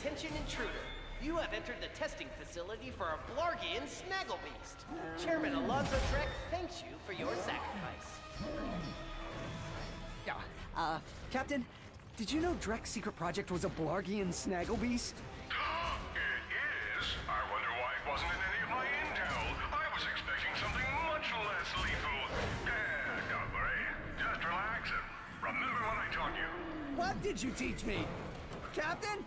Attention intruder. You have entered the testing facility for a Blargian Snagglebeast. Chairman Alonzo Drek thanks you for your sacrifice. Yeah, uh, Captain, did you know Drek's secret project was a Blargian Snagglebeast? It is. I wonder why it wasn't in any of my intel. I was expecting something much less lethal. Yeah, don't worry. Just relax and remember what I taught you. What did you teach me? Captain?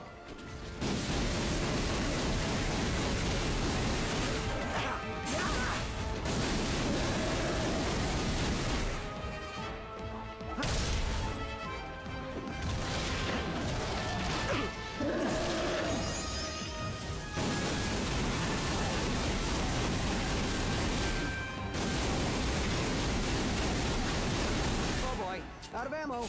Out of ammo.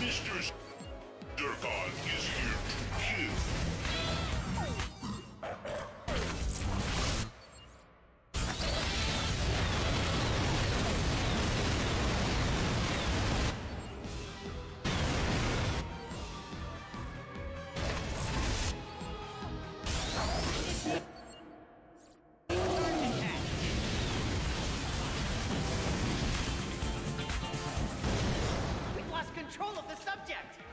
Mr. control of the subject.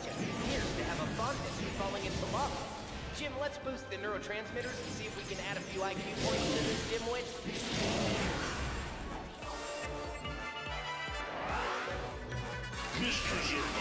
Subject appears to have a fondness for falling into. Jim, let's boost the neurotransmitters and see if we can add a few IQ points to this dimwit. Mr. Zurkon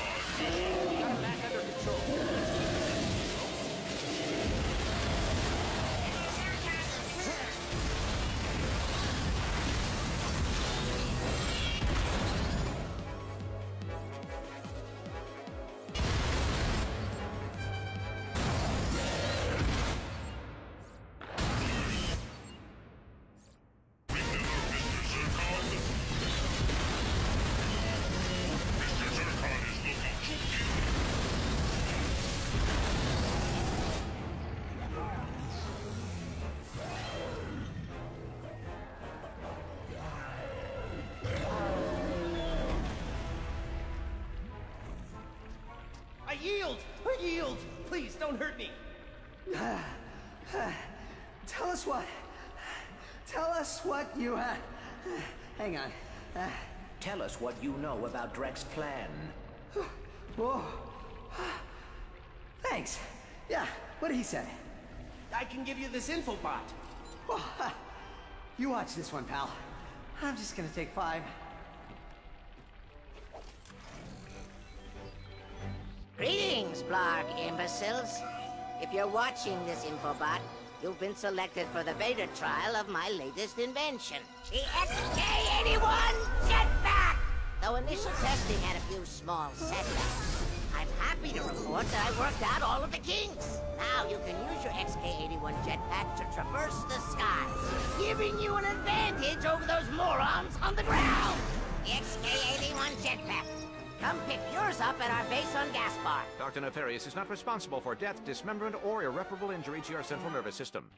yield! Please, don't hurt me! Tell us what. Tell us what you uh, Hang on. Uh, Tell us what you know about Drek's plan. whoa. Thanks. Yeah, what did he say? I can give you this info bot. you watch this one, pal. I'm just gonna take five. Greetings, Blarg imbeciles. If you're watching this infobot, you've been selected for the beta trial of my latest invention, the XK-81 Jetpack! Though initial testing had a few small setbacks, I'm happy to report that I worked out all of the kinks. Now you can use your XK-81 jetpack to traverse the skies, giving you an advantage over those morons on the ground. The XK-81 jetpack. Come pick yours up at our base on Gaspar. Dr. Nefarious is not responsible for death, dismemberment, or irreparable injury to your central nervous system.